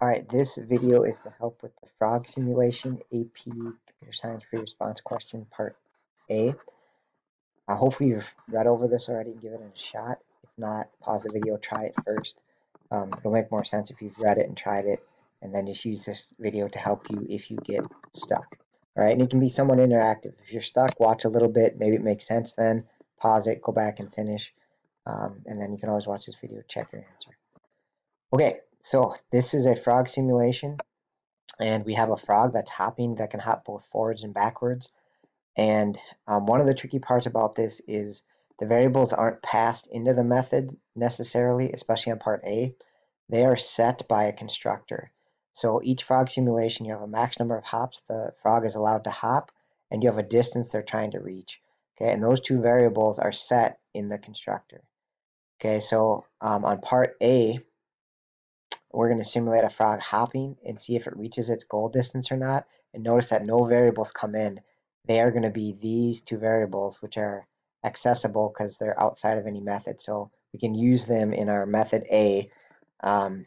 Alright, this video is to help with the frog simulation AP Computer Science Free Response question part A. Uh, hopefully you've read over this already and given it a shot. If not, pause the video, try it first. Um, it'll make more sense if you've read it and tried it, and then just use this video to help you if you get stuck. Alright, and it can be somewhat interactive. If you're stuck, watch a little bit, maybe it makes sense then, pause it, go back and finish, um, and then you can always watch this video, check your answer. Okay, so this is a frog simulation and we have a frog that's hopping that can hop both forwards and backwards. And um, one of the tricky parts about this is the variables aren't passed into the method necessarily, especially on part A. They are set by a constructor. So each frog simulation, you have a max number of hops the frog is allowed to hop, and you have a distance they're trying to reach. Okay, and those two variables are set in the constructor. Okay, so um, on part A, we're going to simulate a frog hopping and see if it reaches its goal distance or not. And notice that no variables come in. They are going to be these two variables, which are accessible because they're outside of any method. So we can use them in our method A um,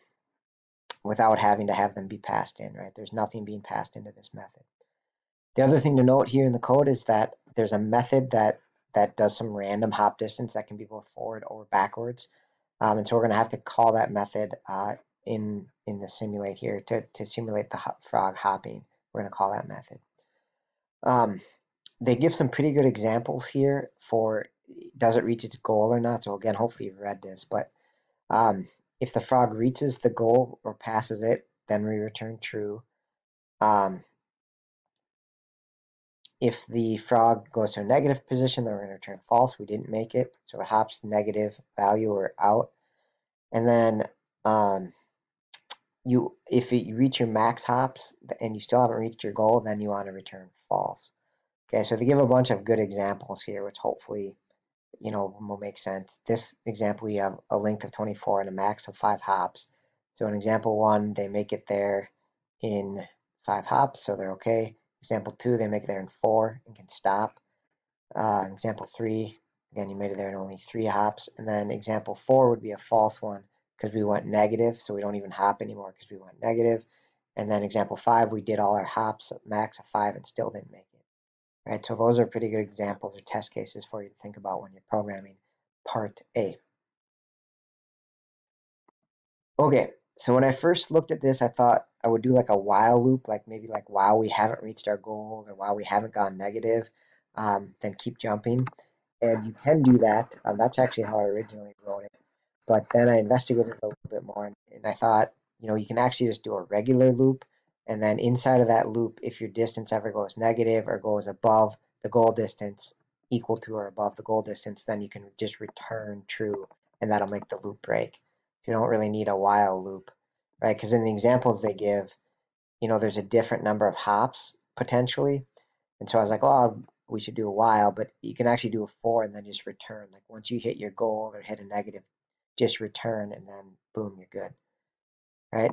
without having to have them be passed in, right? There's nothing being passed into this method. The other thing to note here in the code is that there's a method that, that does some random hop distance that can be both forward or backwards. Um, and so we're going to have to call that method uh, in in the simulate here to, to simulate the frog hopping. We're going to call that method. Um, they give some pretty good examples here for does it reach its goal or not. So again, hopefully you've read this, but um, if the frog reaches the goal or passes it, then we return true. Um, if the frog goes to a negative position, then we're going to return false. We didn't make it, so it hops negative value or out. And then um, you if you reach your max hops and you still haven't reached your goal, then you want to return false. Okay, so they give a bunch of good examples here, which hopefully, you know, will make sense. This example, you have a length of 24 and a max of five hops. So in example one, they make it there in five hops, so they're okay. Example two, they make it there in four and can stop. Uh, example three, again, you made it there in only three hops. And then example four would be a false one because we went negative, so we don't even hop anymore because we went negative. And then example five, we did all our hops max of five and still didn't make it. Right, so those are pretty good examples or test cases for you to think about when you're programming part A. Okay, so when I first looked at this, I thought I would do like a while loop, like maybe like while we haven't reached our goal or while we haven't gone negative, um, then keep jumping. And you can do that. Um, that's actually how I originally wrote it. But then I investigated a little bit more and, I thought, you know, you can actually just do a regular loop. And then inside of that loop, if your distance ever goes negative or goes above the goal distance, equal to or above the goal distance, then you can just return true and that'll make the loop break. You don't really need a while loop, right? Because in the examples they give, you know, there's a different number of hops potentially. And so I was like, oh, we should do a while, but you can actually do a for and then just return. Like once you hit your goal or hit a negative just return and then boom, you're good, right?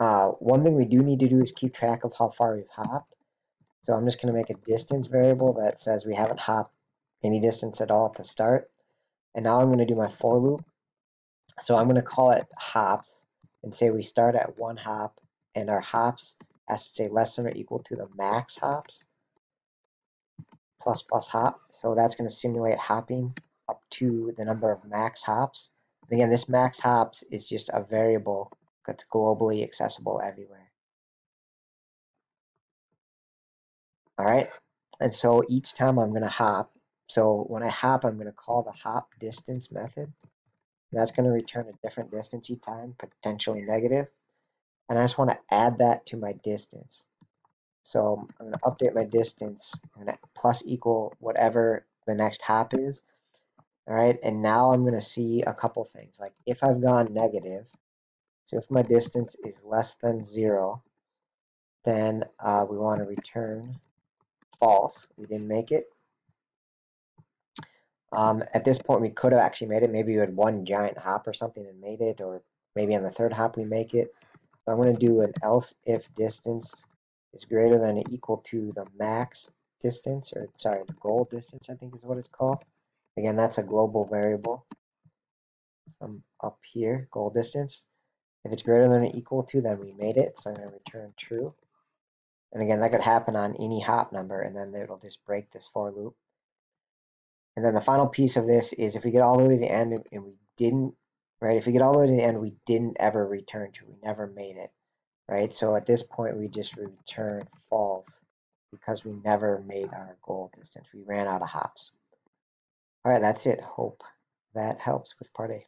Uh, one thing we do need to do is keep track of how far we've hopped. So I'm just going to make a distance variable that says we haven't hopped any distance at all at the start. And now I'm going to do my for loop. So I'm going to call it hops and say we start at one hop and our hops has to say less than or equal to the max hops plus plus hop. So that's going to simulate hopping up to the number of max hops. And again, this max hops is just a variable that's globally accessible everywhere. All right, and so each time I'm going to hop, so when I hop, I'm going to call the hop distance method. That's going to return a different distance each time, potentially negative. And I just want to add that to my distance. So I'm going to update my distance. I'm to plus equal whatever the next hop is. All right, and now I'm going to see a couple things. Like if I've gone negative, so if my distance is less than zero, then uh, we want to return false. We didn't make it. Um, at this point, we could have actually made it. Maybe we had one giant hop or something and made it, or maybe on the third hop we make it. So I'm going to do an else if distance is greater than or equal to the max distance, or sorry, the goal distance, I think is what it's called. Again, that's a global variable I'm up here, goal distance. If it's greater than or equal to, then we made it, so I'm gonna return true. And again, that could happen on any hop number, and then it'll just break this for loop. And then the final piece of this is if we get all the way to the end and we didn't, right? If we get all the way to the end, we didn't ever return to, we never made it, right? So at this point, we just return false because we never made our goal distance. We ran out of hops. All right, that's it. Hope that helps with part A.